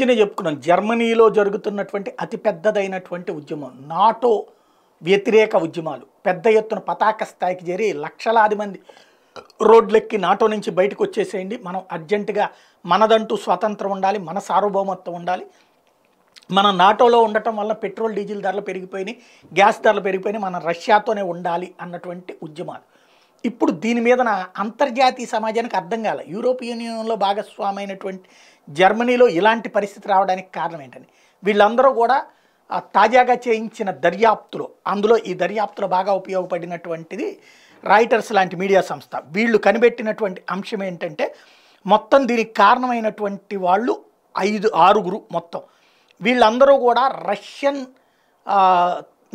నేను చెప్పుకున్నాను. జర్మనీలో జరుగుతున్నటువంటి అతిపెద్దదైనటువంటి ఉద్యమం నాటో వ్యతిరేక ఉద్యమాలు పెద్ద ఎత్తున పతాక స్థాయికి చేరి లక్షలాది మంది రోడ్లెక్కి నాటో నుంచి బయటకు వచ్చేసేయండి. మనం అర్జెంటుగా మనదంటూ స్వాతంత్రం ఉండాలి మన సార్వభౌమత్వం ఉండాలి. మన నాటోలో ఉండటం వల్ల పెట్రోల్ డీజిల్ ధరలు పెరిగిపోయినాయి గ్యాస్ ధరలు పెరిగిపోయినాయి మనం రష్యాతోనే ఉండాలి అన్నటువంటి ఉద్యమాలు. ఇప్పుడు దీని మీద నా అంతర్జాతీయ సమాజానికి అర్థం కాలే. యూరోపియన్ యూనియన్లో భాగస్వామైనటువంటి జర్మనీలో ఇలాంటి పరిస్థితి రావడానికి కారణం ఏంటని. వీళ్ళందరూ కూడా తాజాగా చేయించిన దర్యాప్తులో అందులో ఈ దర్యాప్తులో బాగా ఉపయోగపడినటువంటిది రాయిటర్స్ లాంటి మీడియా సంస్థ. వీళ్ళు కనిపెట్టినటువంటి అంశం ఏంటంటే మొత్తం దీనికి కారణమైనటువంటి వాళ్ళు ఐదు ఆరుగురు మొత్తం. వీళ్ళందరూ కూడా రష్యన్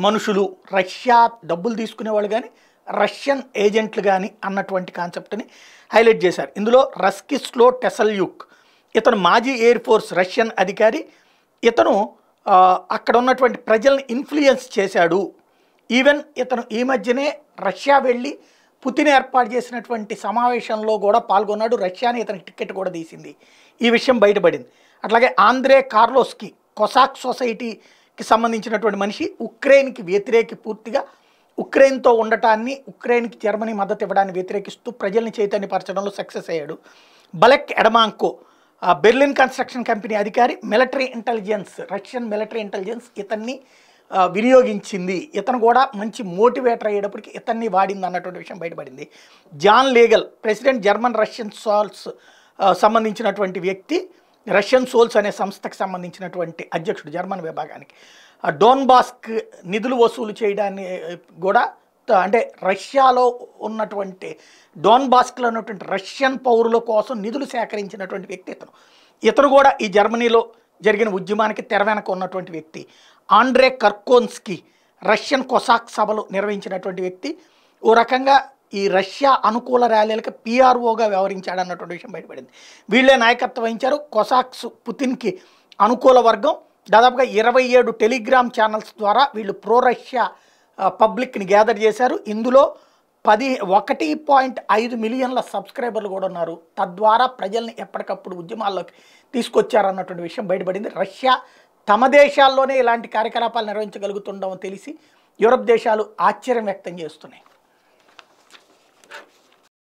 మనుషులు రష్యా డబ్బులు తీసుకునేవాళ్ళు కానీ రష్యన్ ఏజెంట్లు కానీ అన్నటువంటి కాన్సెప్ట్ని హైలైట్ చేశారు. ఇందులో రస్కిస్లో టెసల్యుక్ ఇతను మాజీ ఎయిర్ ఫోర్స్ రష్యన్ అధికారి. ఇతను అక్కడ ఉన్నటువంటి ప్రజల్ని ఇన్ఫ్లుయెన్స్ చేశాడు. ఈవెన్ ఇతను ఈ మధ్యనే రష్యా వెళ్ళి పుతిన్ ఏర్పాటు చేసినటువంటి సమావేశంలో కూడా పాల్గొన్నాడు. రష్యాని ఇతనికి టికెట్ కూడా తీసింది. ఈ విషయం బయటపడింది. అట్లాగే ఆంద్రే కార్లోస్కి కొసాక్ సొసైటీకి సంబంధించినటువంటి మనిషి ఉక్రెయిన్కి వ్యతిరేకి పూర్తిగా ఉక్రెయిన్తో ఉండటాన్ని ఉక్రెయిన్కి జర్మనీ మద్దతు ఇవ్వడాన్ని వ్యతిరేకిస్తూ ప్రజల్ని చైతన్యపరచడంలో సక్సెస్ అయ్యాడు. బలెక్ ఎడమాంకో బెర్లిన్ కన్స్ట్రక్షన్ కంపెనీ అధికారి military intelligence Russian military intelligence ఇతన్ని వినియోగించింది. ఇతను కూడా మంచి మోటివేటర్ అయ్యేటప్పటికి ఇతన్ని వాడింది అన్నటువంటి విషయం బయటపడింది. John legal president German Russian salts సంబంధించినటువంటి వ్యక్తి రష్యన్ సోల్స్ అనే సంస్థకు సంబంధించినటువంటి అధ్యక్షుడు జర్మన్ విభాగానికి. డోన్బాస్క్ డోన్ బాస్క్ నిధులు వసూలు చేయడాన్ని కూడా అంటే రష్యాలో ఉన్నటువంటి డోన్ బాస్క్లో ఉన్నటువంటి రష్యన్ పౌరుల కోసం నిధులు సేకరించినటువంటి వ్యక్తి ఇతను. ఇతను కూడా ఈ జర్మనీలో జరిగిన ఉద్యమానికి తెర వెనక ఉన్నటువంటి వ్యక్తి. ఆండ్రే కర్కోన్స్కి రష్యన్ కొసాక్ సభలు నిర్వహించినటువంటి వ్యక్తి. ఓ రకంగా ఈ రష్యా అనుకూల ర్యాలీలకు పిఆర్ఓగా వ్యవహరించాడు అన్నటువంటి విషయం బయటపడింది. వీళ్ళే నాయకత్వం వహించారు. కొసాక్స్ పుతిన్కి అనుకూల వర్గం. దాదాపుగా ఇరవై ఏడు టెలిగ్రామ్ ఛానల్స్ ద్వారా వీళ్ళు ప్రో రష్యా పబ్లిక్ని గ్యాదర్ చేశారు. ఇందులో పది ఒకటి పాయింట్ ఐదు మిలియన్ల సబ్స్క్రైబర్లు కూడా ఉన్నారు. తద్వారా ప్రజల్ని ఎప్పటికప్పుడు ఉద్యమాల్లోకి తీసుకొచ్చారన్నటువంటి విషయం బయటపడింది. రష్యా తమ దేశాల్లోనే ఇలాంటి కార్యకలాపాలు నిర్వహించగలుగుతుండమని తెలిసి యూరప్ దేశాలు ఆశ్చర్యం వ్యక్తం చేస్తున్నాయి.